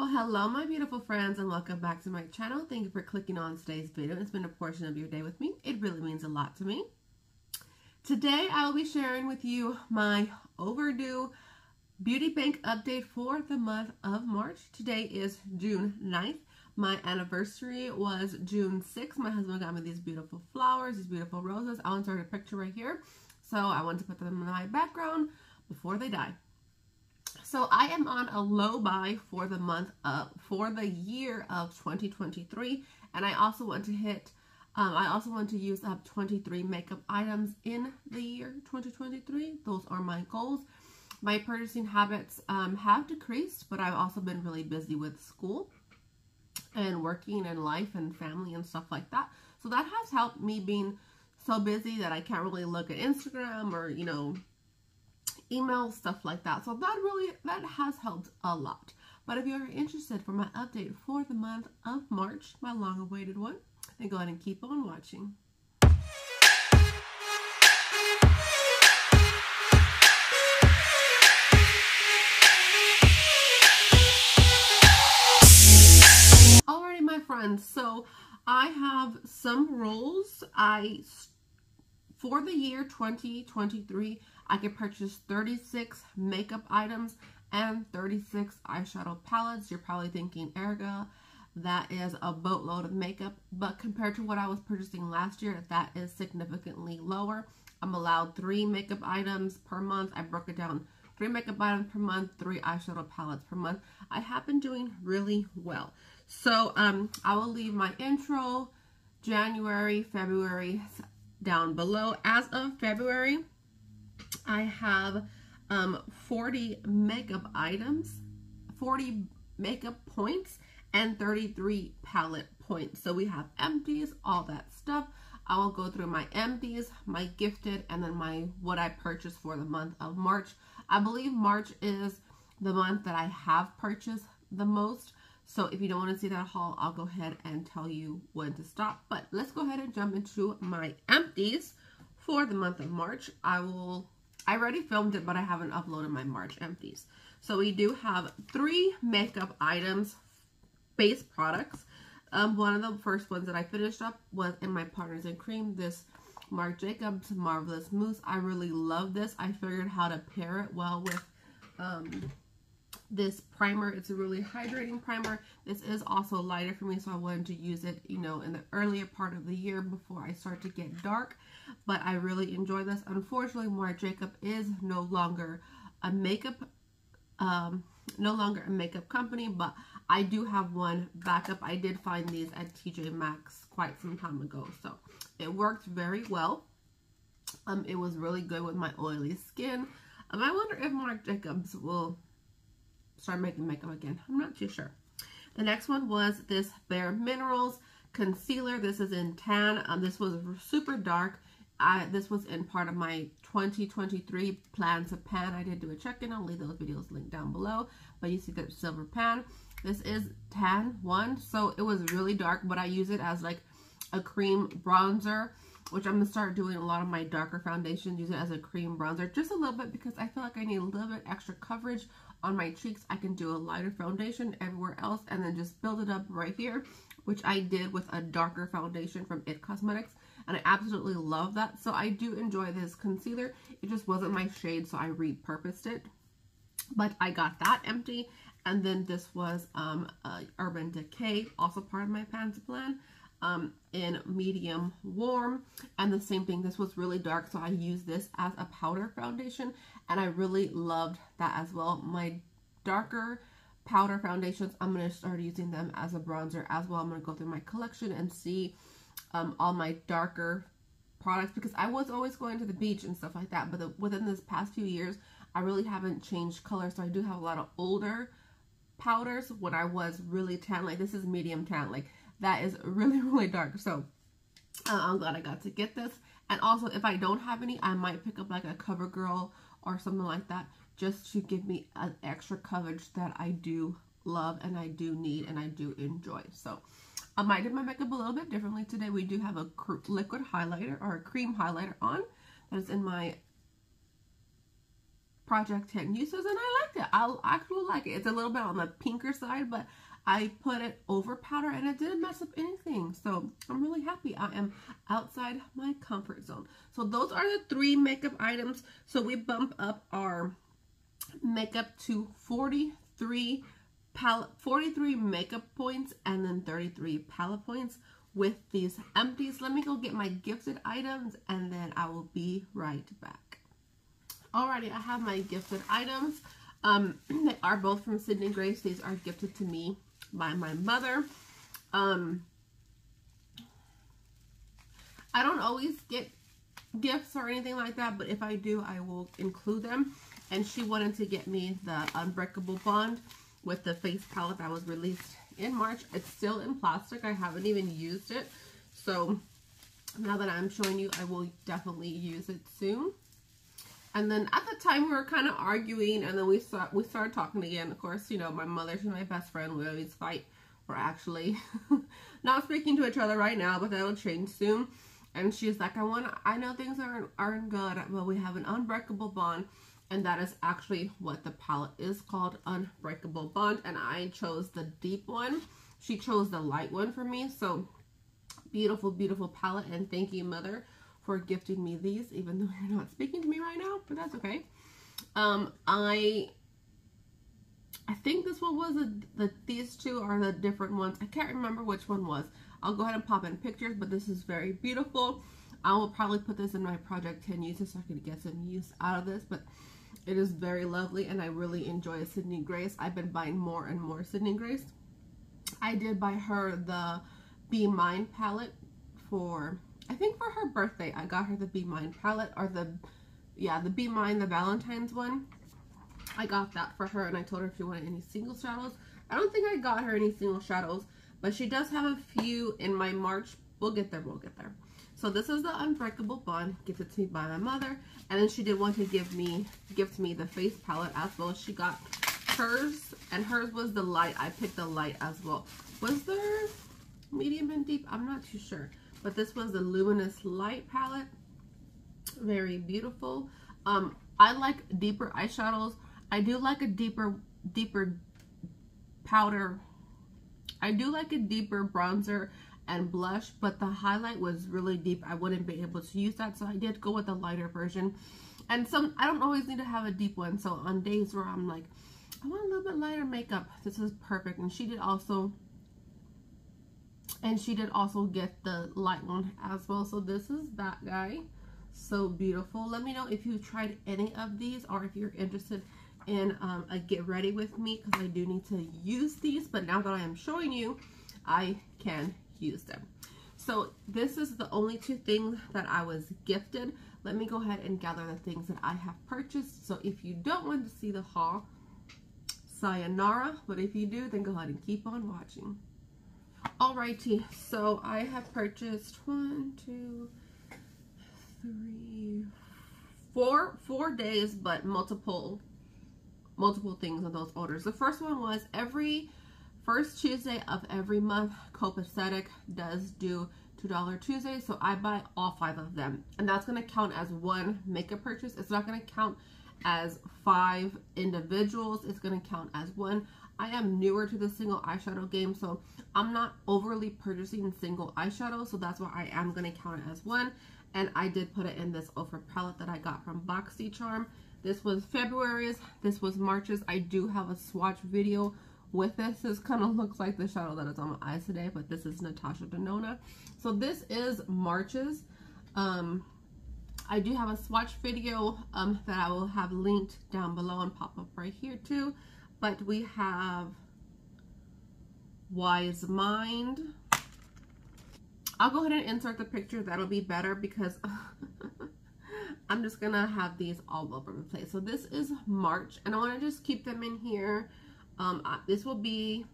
Well, hello, my beautiful friends, and welcome back to my channel. Thank you for clicking on today's video and spending a portion of your day with me. It really means a lot to me. Today, I will be sharing with you my overdue beauty bank update for the month of March. Today is June 9th. My anniversary was June 6th. My husband got me these beautiful flowers, these beautiful roses. I'll insert a picture right here. So I want to put them in my background before they die. So I am on a low buy for the month of, for the year of 2023. And I also want to hit, um, I also want to use up 23 makeup items in the year 2023. Those are my goals. My purchasing habits um, have decreased, but I've also been really busy with school and working and life and family and stuff like that. So that has helped me being so busy that I can't really look at Instagram or, you know, emails, stuff like that. So that really, that has helped a lot. But if you're interested for my update for the month of March, my long-awaited one, then go ahead and keep on watching. Alrighty, my friends, so I have some rules. I, for the year 2023, I could purchase 36 makeup items and 36 eyeshadow palettes. You're probably thinking, Erica, that is a boatload of makeup. But compared to what I was purchasing last year, that is significantly lower. I'm allowed three makeup items per month. I broke it down. Three makeup items per month, three eyeshadow palettes per month. I have been doing really well. So um, I will leave my intro, January, February down below. As of February, I have um, 40 makeup items, 40 makeup points, and 33 palette points. So we have empties, all that stuff. I will go through my empties, my gifted, and then my what I purchased for the month of March. I believe March is the month that I have purchased the most. So if you don't want to see that haul, I'll go ahead and tell you when to stop. But let's go ahead and jump into my empties for the month of March. I will I already filmed it, but I haven't uploaded my March empties. So we do have three makeup items, base products. Um, one of the first ones that I finished up was in my Partners in Cream, this Marc Jacobs Marvelous Mousse. I really love this. I figured how to pair it well with um, this primer. It's a really hydrating primer. This is also lighter for me, so I wanted to use it, you know, in the earlier part of the year before I start to get dark. But I really enjoy this. Unfortunately, Marc Jacob is no longer a makeup, um, no longer a makeup company, but I do have one backup. I did find these at TJ Maxx quite some time ago, so it worked very well. Um, it was really good with my oily skin. Um, I wonder if Marc Jacobs will start making makeup again. I'm not too sure. The next one was this Bare Minerals concealer. This is in tan. Um, this was super dark. I, this was in part of my 2023 plan to pan. I did do a check-in. I'll leave those videos linked down below. But you see the silver pan. This is tan one. So it was really dark, but I use it as like a cream bronzer, which I'm going to start doing a lot of my darker foundations. Use it as a cream bronzer just a little bit because I feel like I need a little bit extra coverage on my cheeks, I can do a lighter foundation everywhere else and then just build it up right here, which I did with a darker foundation from IT Cosmetics. And I absolutely love that. So I do enjoy this concealer. It just wasn't my shade, so I repurposed it. But I got that empty. And then this was um, uh, Urban Decay, also part of my Panza plan. Um, in medium warm and the same thing this was really dark so I used this as a powder foundation and I really loved that as well. My darker powder foundations, I'm going to start using them as a bronzer as well. I'm going to go through my collection and see um, all my darker products because I was always going to the beach and stuff like that. But the, within this past few years, I really haven't changed color. So I do have a lot of older powders when I was really tan. Like this is medium tan. Like that is really, really dark. So uh, I'm glad I got to get this. And also if I don't have any, I might pick up like a CoverGirl or something like that just to give me an extra coverage that I do love and I do need and I do enjoy. So um, I did my makeup a little bit differently today. We do have a liquid highlighter or a cream highlighter on that is in my Project 10 uses and I liked it. I actually like it. It's a little bit on the pinker side, but I put it over powder and it didn't mess up anything. So I'm really happy. I am outside my comfort zone. So those are the three makeup items. So we bump up our makeup to 43 palette 43 makeup points and then 33 palette points with these empties. Let me go get my gifted items and then I will be right back. Alrighty, I have my gifted items. Um, they are both from Sydney Grace. These are gifted to me by my mother. Um, I don't always get gifts or anything like that, but if I do, I will include them. And she wanted to get me the Unbreakable Bond with the face palette that was released in March. It's still in plastic. I haven't even used it. So now that I'm showing you, I will definitely use it soon. And then at the time we were kind of arguing and then we start we started talking again. Of course, you know, my mother, she's my best friend. We always fight. We're actually not speaking to each other right now, but that'll change soon. And she's like, I want I know things aren't aren't good, but we have an unbreakable bond and that is actually what the palette is called unbreakable bond and i chose the deep one she chose the light one for me so beautiful beautiful palette and thank you mother for gifting me these even though you're not speaking to me right now but that's okay um i i think this one was a, the these two are the different ones i can't remember which one was i'll go ahead and pop in pictures but this is very beautiful I will probably put this in my project 10 uses so I can get some use out of this but it is very lovely and I really enjoy Sydney Grace. I've been buying more and more Sydney Grace. I did buy her the Be Mine palette for, I think for her birthday. I got her the Be Mine palette or the, yeah, the Be Mine, the Valentine's one. I got that for her and I told her if she wanted any single shadows. I don't think I got her any single shadows, but she does have a few in my March. We'll get there, we'll get there. So this is the Unbreakable Bond gifted to me by my mother. And then she did want to give me, gift me the face palette as well. She got hers, and hers was the light. I picked the light as well. Was there medium and deep? I'm not too sure. But this was the Luminous Light palette. Very beautiful. Um, I like deeper eyeshadows. I do like a deeper, deeper powder. I do like a deeper bronzer and blush, but the highlight was really deep. I wouldn't be able to use that, so I did go with the lighter version. And some, I don't always need to have a deep one, so on days where I'm like, I want a little bit lighter makeup, this is perfect. And she did also, and she did also get the light one as well. So this is that guy. So beautiful. Let me know if you've tried any of these or if you're interested in um, a get ready with me because I do need to use these. But now that I am showing you, I can use them. So this is the only two things that I was gifted. Let me go ahead and gather the things that I have purchased. So if you don't want to see the haul, sayonara. But if you do, then go ahead and keep on watching. Alrighty, so I have purchased one, two, three, four, four days, but multiple, multiple things on those orders. The first one was every first Tuesday of every month, Copacetic does do $2 Tuesday. So I buy all five of them. And that's going to count as one makeup purchase. It's not going to count as five individuals. It's going to count as one. I am newer to the single eyeshadow game, so I'm not overly purchasing single eyeshadow, so that's why I am going to count it as one. And I did put it in this Ofra palette that I got from BoxyCharm. This was February's, this was March's. I do have a swatch video with this. This kind of looks like the shadow that is on my eyes today, but this is Natasha Denona. So this is March's. Um, I do have a swatch video um, that I will have linked down below and pop up right here too. But we have Wise Mind. I'll go ahead and insert the picture. That'll be better because I'm just to have these all over the place. So this is March and I want to just keep them in here um, this will be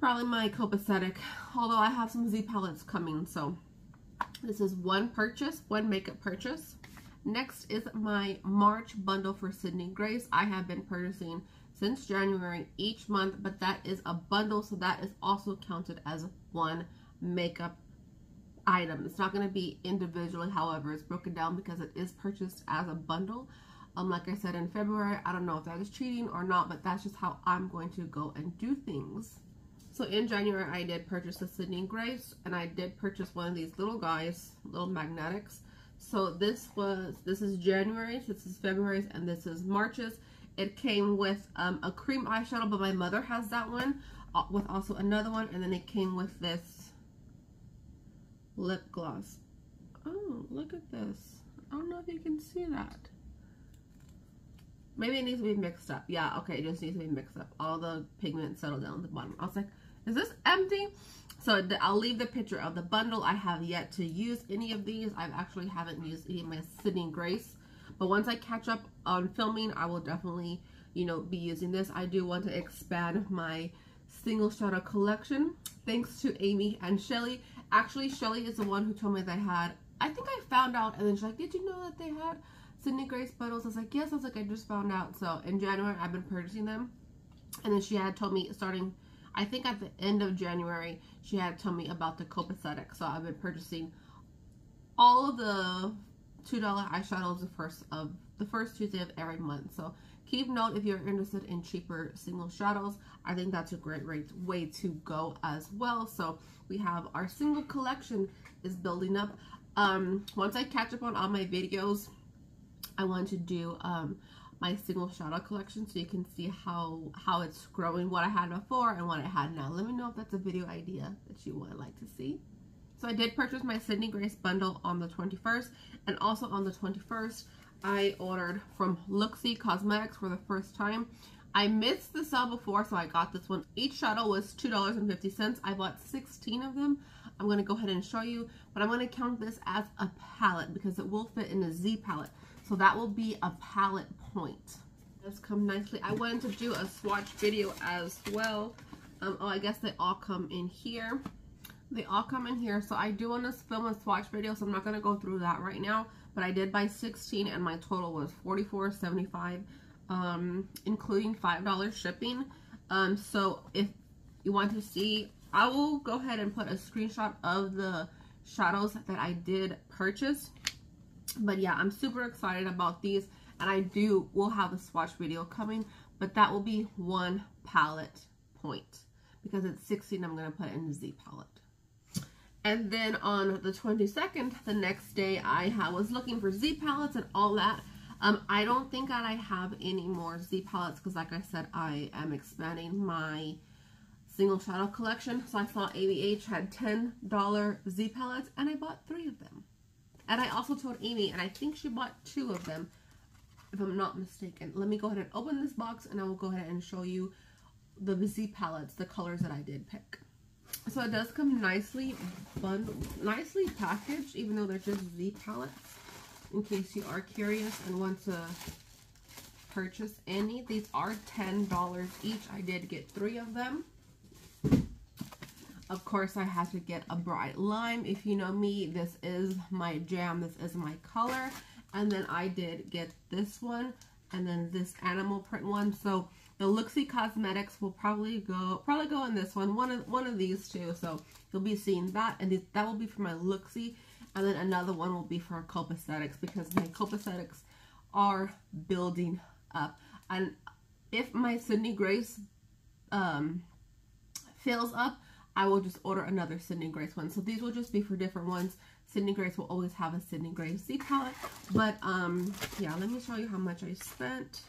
probably my copacetic, although I have some Z palettes coming. So this is one purchase, one makeup purchase. Next is my March bundle for Sydney Grace. I have been purchasing since January each month, but that is a bundle, so that is also counted as one makeup item. It's not going to be individually, however, it's broken down because it is purchased as a bundle. Um, like I said in February, I don't know if that is cheating or not, but that's just how I'm going to go and do things. So in January, I did purchase the Sydney Grace, and I did purchase one of these little guys, little magnetics. So this was, this is January, this is February's, and this is March's. It came with um, a cream eyeshadow, but my mother has that one, uh, with also another one, and then it came with this lip gloss. Oh, look at this. I don't know if you can see that. Maybe it needs to be mixed up. Yeah, okay, it just needs to be mixed up. All the pigment settled down at the bottom. I was like, is this empty? So I'll leave the picture of the bundle. I have yet to use any of these. I actually haven't used any of my Sydney Grace. But once I catch up on filming, I will definitely, you know, be using this. I do want to expand my single shadow collection. Thanks to Amy and Shelly. Actually, Shelly is the one who told me they had, I think I found out, and then she's like, did you know that they had Sydney Grace bundles? I was like, yes. I was like, I just found out. So in January, I've been purchasing them. And then she had told me starting I think at the end of January, she had told me about the copacetic. So I've been purchasing all of the $2 eyeshadows the first of the first Tuesday of every month. So keep note if you're interested in cheaper single shadows. I think that's a great way to go as well. So we have our single collection is building up. Um, once I catch up on all my videos, I want to do um, my single shadow collection so you can see how how it's growing what I had before and what I had now. Let me know if that's a video idea that you would like to see. So I did purchase my Sydney Grace bundle on the 21st and also on the 21st I ordered from Looxi Cosmetics for the first time. I missed the sale before so I got this one. Each shadow was $2.50 I bought 16 of them. I'm going to go ahead and show you but I'm going to count this as a palette because it will fit in a Z palette so that will be a palette point. This come nicely. I wanted to do a swatch video as well. Um, oh, I guess they all come in here. They all come in here. So I do want to film a swatch video, so I'm not going to go through that right now. But I did buy 16 and my total was $44.75, um, including $5 shipping. Um, so if you want to see, I will go ahead and put a screenshot of the shadows that I did purchase but yeah, I'm super excited about these. And I do, will have a swatch video coming. But that will be one palette point. Because it's 16, I'm going to put it in the Z palette. And then on the 22nd, the next day, I was looking for Z palettes and all that. Um, I don't think that I have any more Z palettes because like I said, I am expanding my single shadow collection. So I saw ABH had $10 Z palettes and I bought three of them. And I also told Amy, and I think she bought two of them, if I'm not mistaken. Let me go ahead and open this box, and I will go ahead and show you the Z palettes, the colors that I did pick. So it does come nicely bundled, nicely packaged, even though they're just Z palettes. In case you are curious and want to purchase any. These are $10 each. I did get three of them. Of course, I had to get a bright lime. If you know me, this is my jam. This is my color. And then I did get this one and then this animal print one. So the Looxi Cosmetics will probably go probably go in this one. One of one of these two. So you'll be seeing that, and that will be for my Looxi, and then another one will be for Copacetic because my Copacetic are building up. And if my Sydney Grace um, fills up, I will just order another Sydney Grace one. So these will just be for different ones. Sydney Grace will always have a Sydney Grace Z palette. But, um, yeah, let me show you how much I spent.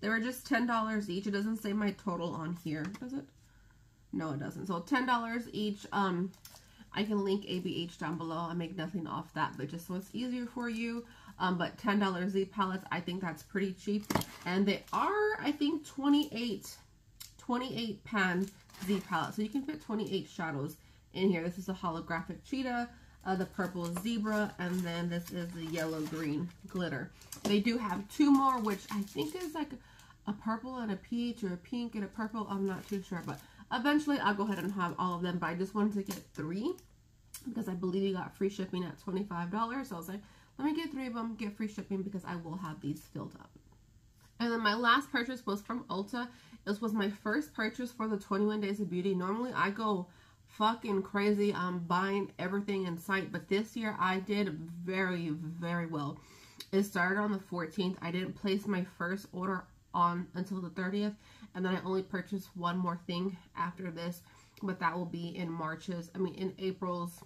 They were just $10 each. It doesn't say my total on here, does it? No, it doesn't. So $10 each. Um, I can link ABH down below. I make nothing off that, but just so it's easier for you. Um, but $10 Z palettes, I think that's pretty cheap. And they are, I think, 28, 28 pan Z palette. So you can fit 28 shadows in here. This is a holographic cheetah, uh, the purple zebra, and then this is the yellow-green glitter. They do have two more, which I think is like a purple and a peach or a pink and a purple. I'm not too sure, but eventually I'll go ahead and have all of them. But I just wanted to get three because I believe you got free shipping at $25. So I was like, let me get three of them, get free shipping because I will have these filled up. And then my last purchase was from Ulta. This was my first purchase for the 21 Days of Beauty. Normally I go fucking crazy. I'm buying everything in sight, but this year I did very, very well. It started on the 14th. I didn't place my first order on until the 30th, and then I only purchased one more thing after this, but that will be in March's, I mean, in April's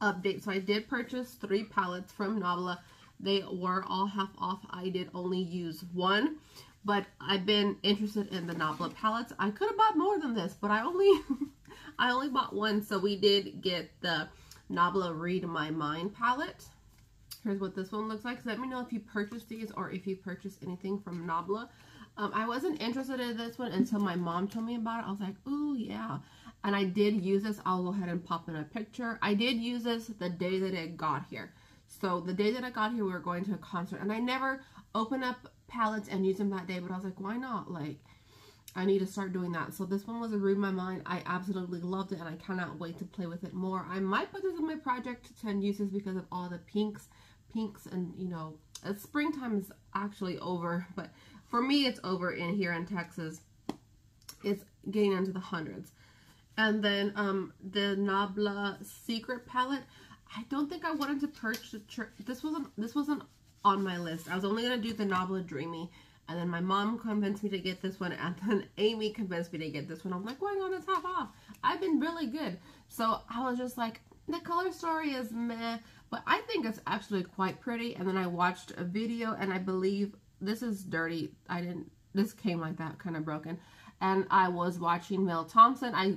update. So I did purchase three palettes from Nabla. They were all half off. I did only use one, but I've been interested in the Nabla palettes. I could have bought more than this, but I only I only bought one. So we did get the Nabla Read My Mind palette. Here's what this one looks like. Let me know if you purchased these or if you purchased anything from Nabla. Um, I wasn't interested in this one until my mom told me about it. I was like, ooh, yeah. And I did use this. I'll go ahead and pop in a picture. I did use this the day that it got here. So the day that I got here, we were going to a concert. And I never open up palettes and use them that day. But I was like, why not? Like, I need to start doing that. So this one was a read my mind. I absolutely loved it. And I cannot wait to play with it more. I might put this in my project to 10 uses because of all the pinks. Pinks and, you know, uh, springtime is actually over. But for me, it's over in here in Texas. It's getting into the hundreds. And then um, the Nabla Secret palette. I don't think I wanted to purchase this wasn't this wasn't on my list. I was only gonna do the Nabla Dreamy, and then my mom convinced me to get this one, and then Amy convinced me to get this one. I'm like, going on a top off. I've been really good, so I was just like, the color story is meh, but I think it's actually quite pretty. And then I watched a video, and I believe this is dirty. I didn't. This came like that, kind of broken. And I was watching Mel Thompson. I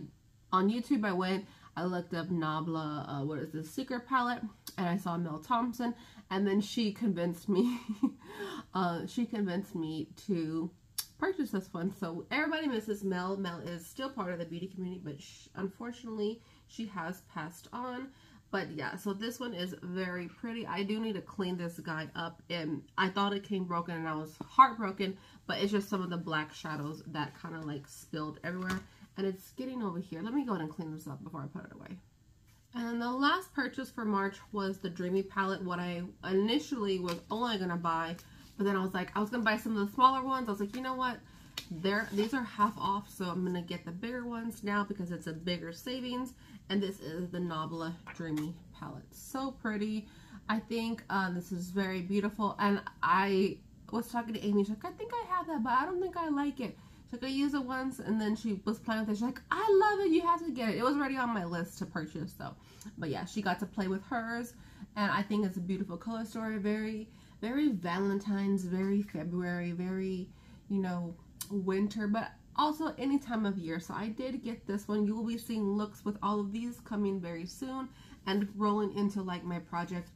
on YouTube, I went, I looked up Nabla, uh, what is this, Secret Palette, and I saw Mel Thompson, and then she convinced me, uh, she convinced me to purchase this one. So everybody misses Mel. Mel is still part of the beauty community, but unfortunately, she has passed on. But yeah, so this one is very pretty. I do need to clean this guy up. And I thought it came broken and I was heartbroken. But it's just some of the black shadows that kind of like spilled everywhere and it's getting over here. Let me go ahead and clean this up before I put it away. And the last purchase for March was the Dreamy palette, what I initially was only to buy, but then I was like, I was to buy some of the smaller ones. I was like, you know what? They're, these are half off, so I'm to get the bigger ones now because it's a bigger savings. And this is the Nabla Dreamy palette. So pretty. I think uh, this is very beautiful. And I was talking to Amy. She's like, I think I have that, but I don't think I like it. So I used it once and then she was playing with it. She's like, I love it. You have to get it. It was already on my list to purchase though. But yeah, she got to play with hers. And I think it's a beautiful color story. Very, very Valentine's, very February, very, you know, winter. But also any time of year. So I did get this one. You will be seeing looks with all of these coming very soon. And rolling into like my project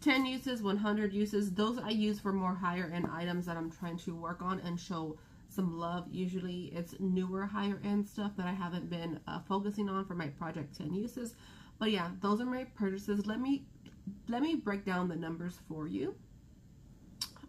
10 uses, 100 uses. Those I use for more higher end items that I'm trying to work on and show some love. Usually it's newer higher end stuff that I haven't been uh, focusing on for my project 10 uses. But yeah, those are my purchases. Let me let me break down the numbers for you.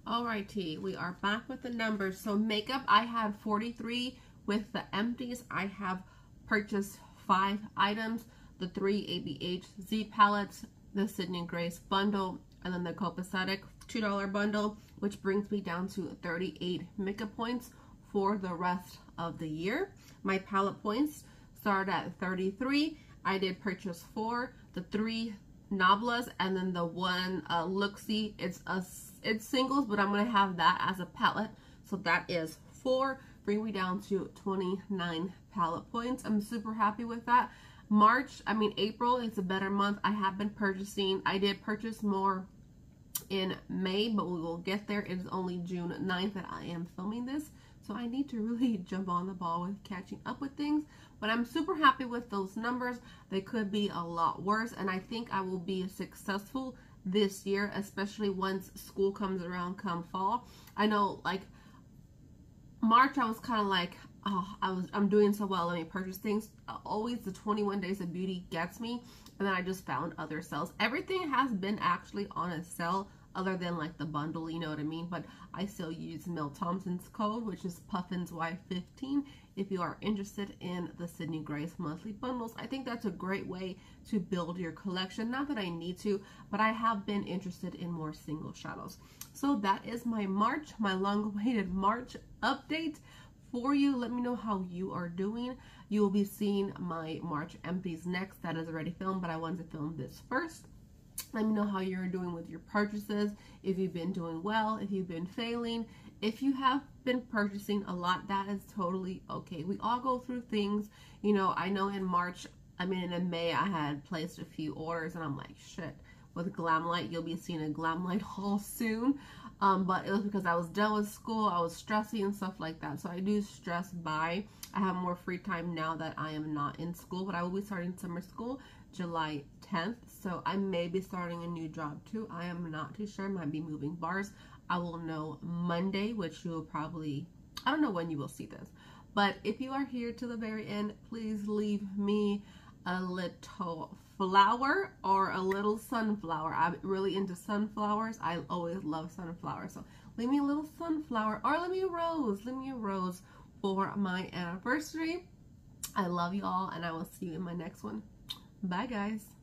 Alrighty, we are back with the numbers. So makeup, I had 43 with the empties. I have purchased five items, the three ABH Z palettes, the Sydney Grace bundle, and then the Copacetic $2 bundle, which brings me down to 38 makeup points for the rest of the year. My palette points start at 33. I did purchase four, the three Nablas, and then the one uh. It's a it's singles, but I'm gonna have that as a palette. So that is four. Bring me down to 29 palette points. I'm super happy with that. March, I mean April, it's a better month. I have been purchasing. I did purchase more in May, but we will get there. It is only June 9th that I am filming this. So I need to really jump on the ball with catching up with things. But I'm super happy with those numbers. They could be a lot worse. And I think I will be successful this year, especially once school comes around come fall. I know like March I was kind of like, oh, I was I'm doing so well. Let me purchase things. Always the 21 days of beauty gets me. And then I just found other sales. Everything has been actually on a sale other than like the bundle, you know what I mean? But I still use Mel Thompson's code, which is PuffinsY15, if you are interested in the Sydney Grace monthly bundles. I think that's a great way to build your collection. Not that I need to, but I have been interested in more single shadows. So that is my March, my long-awaited March update for you. Let me know how you are doing. You will be seeing my March empties next. That is already filmed, but I wanted to film this first. Let me know how you're doing with your purchases. If you've been doing well, if you've been failing. If you have been purchasing a lot, that is totally okay. We all go through things. You know, I know in March, I mean in May, I had placed a few orders and I'm like, shit. With Glamlite, you'll be seeing a Glamlite haul soon. Um, but it was because I was done with school, I was stressing and stuff like that. So I do stress by. I have more free time now that I am not in school, but I will be starting summer school July 10th. So I may be starting a new job too. I am not too sure. I might be moving bars. I will know Monday, which you will probably, I don't know when you will see this. But if you are here to the very end, please leave me a little flower or a little sunflower. I'm really into sunflowers. I always love sunflowers. So leave me a little sunflower or leave me a rose. Leave me a rose for my anniversary. I love you all and I will see you in my next one. Bye guys.